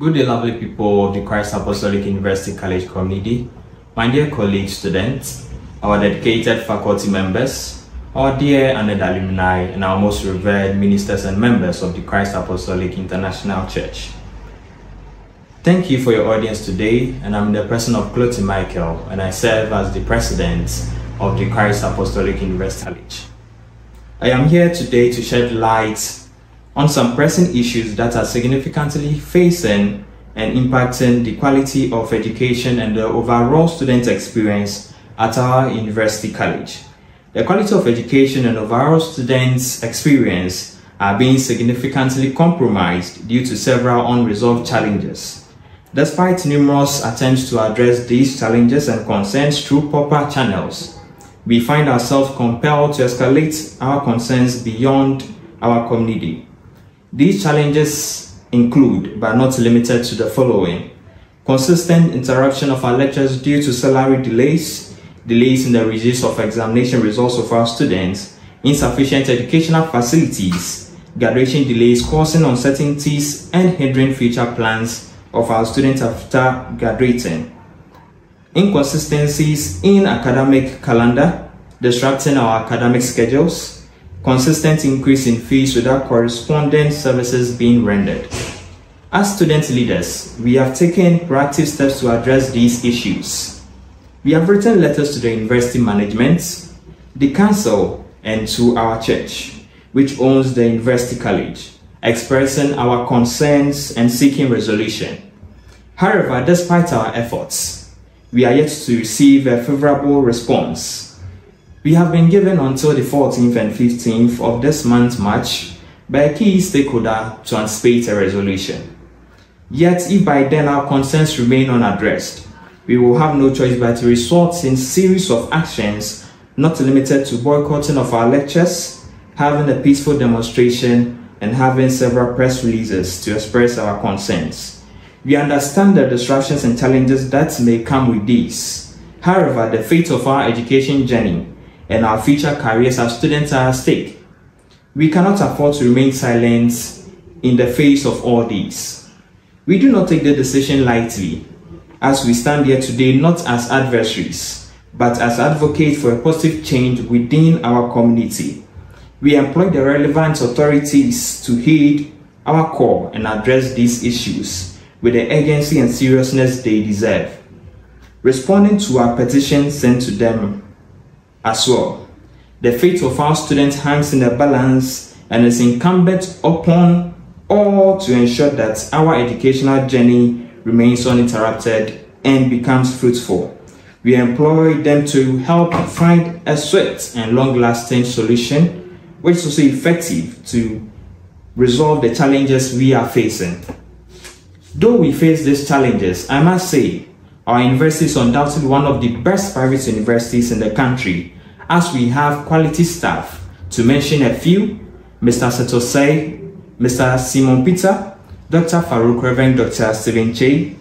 Good day, lovely people of the Christ Apostolic University College community, my dear colleagues, students, our dedicated faculty members, our dear and alumni, and our most revered ministers and members of the Christ Apostolic International Church. Thank you for your audience today, and I'm the person of Clotilde Michael, and I serve as the president of the Christ Apostolic University College. I am here today to shed light on some pressing issues that are significantly facing and impacting the quality of education and the overall student experience at our university college. The quality of education and overall students' experience are being significantly compromised due to several unresolved challenges. Despite numerous attempts to address these challenges and concerns through proper channels, we find ourselves compelled to escalate our concerns beyond our community. These challenges include, but not limited to the following. Consistent interruption of our lectures due to salary delays, delays in the release of examination results of our students, insufficient educational facilities, graduation delays causing uncertainties and hindering future plans of our students after graduating. Inconsistencies in academic calendar, disrupting our academic schedules, consistent increase in fees without corresponding services being rendered. As student leaders, we have taken proactive steps to address these issues. We have written letters to the university management, the council, and to our church, which owns the university college, expressing our concerns and seeking resolution. However, despite our efforts, we are yet to receive a favorable response we have been given until the 14th and 15th of this month March by a key stakeholder to anticipate a resolution. Yet, if by then our concerns remain unaddressed, we will have no choice but to resort in series of actions not limited to boycotting of our lectures, having a peaceful demonstration, and having several press releases to express our concerns. We understand the disruptions and challenges that may come with these. However, the fate of our education journey and our future careers as students are at stake. We cannot afford to remain silent in the face of all these. We do not take the decision lightly, as we stand here today not as adversaries, but as advocates for a positive change within our community. We employ the relevant authorities to heed our call and address these issues with the urgency and seriousness they deserve. Responding to our petition sent to them as well. The fate of our students hangs in the balance and is incumbent upon all to ensure that our educational journey remains uninterrupted and becomes fruitful. We employ them to help find a swift and long-lasting solution which is also effective to resolve the challenges we are facing. Though we face these challenges, I must say our university is undoubtedly one of the best private universities in the country as we have quality staff. To mention a few, Mr. Setosei, Mr. Simon Peter, Dr. Farouk Reverend Dr. Stephen Che,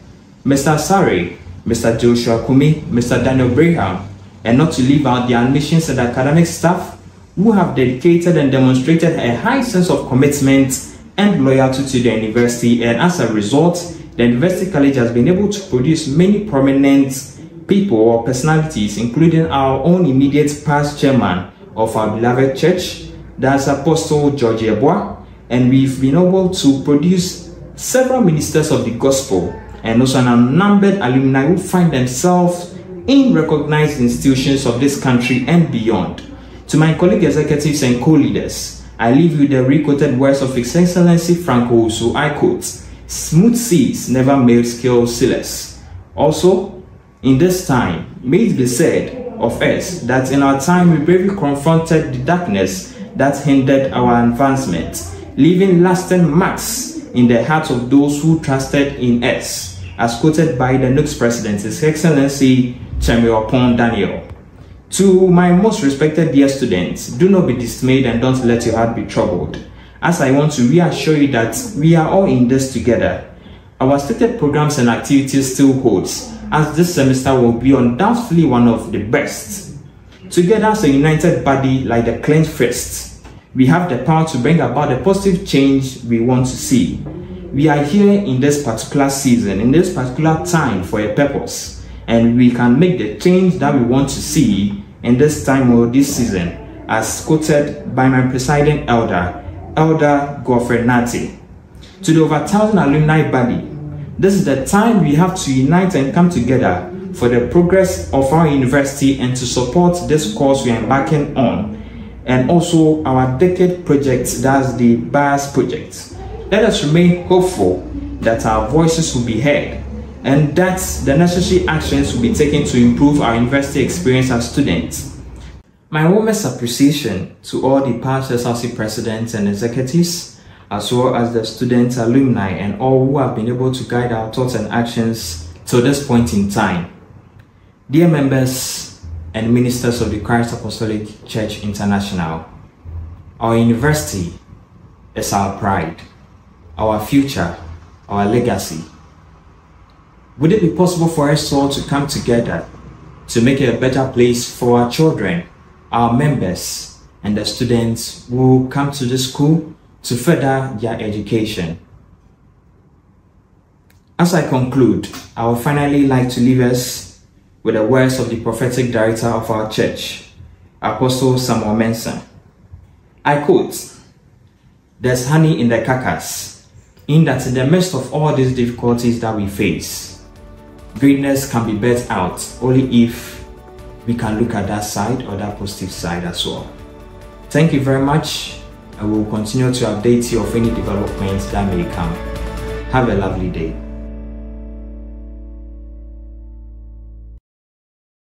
Mr. Sari, Mr. Joshua Kumi, Mr. Daniel Braham, and not to leave out the admissions and academic staff who have dedicated and demonstrated a high sense of commitment and loyalty to the university and as a result the University College has been able to produce many prominent people or personalities, including our own immediate past chairman of our beloved church, that's Apostle George Eboa, and we've been able to produce several ministers of the gospel and also an unnumbered alumni who find themselves in recognized institutions of this country and beyond. To my colleague executives and co-leaders, I leave you the requoted words of His Excellency Franco so I quote, Smooth seas never made skill sealers. Also, in this time, may it be said of us that in our time we bravely confronted the darkness that hindered our advancement, leaving lasting marks in the hearts of those who trusted in us, as quoted by the NUCS President, His Excellency Chemiopon Daniel. To my most respected dear students, do not be dismayed and don't let your heart be troubled as I want to reassure you that we are all in this together. Our stated programs and activities still holds, as this semester will be undoubtedly one of the best. Together as a united body like the clenched fist, we have the power to bring about the positive change we want to see. we are here in this particular season, in this particular time for a purpose, and we can make the change that we want to see in this time or this season, as quoted by my presiding elder, Elder Godfrey. To the over thousand alumni body, this is the time we have to unite and come together for the progress of our university and to support this course we are embarking on and also our decade project that's the BAS project. Let us remain hopeful that our voices will be heard and that the necessary actions will be taken to improve our university experience as students. My warmest appreciation to all the past SRC presidents and executives, as well as the students, alumni, and all who have been able to guide our thoughts and actions to this point in time. Dear members and ministers of the Christ Apostolic Church International, our university is our pride, our future, our legacy. Would it be possible for us all to come together to make it a better place for our children, our members, and the students who come to the school to further their education? As I conclude, I would finally like to leave us with the words of the prophetic director of our church, Apostle Samuel Mensah. I quote, There's honey in the carcass, in that in the midst of all these difficulties that we face, greatness can be bet out only if we can look at that side or that positive side as well. Thank you very much. I will continue to update you of any developments that may come. Have a lovely day.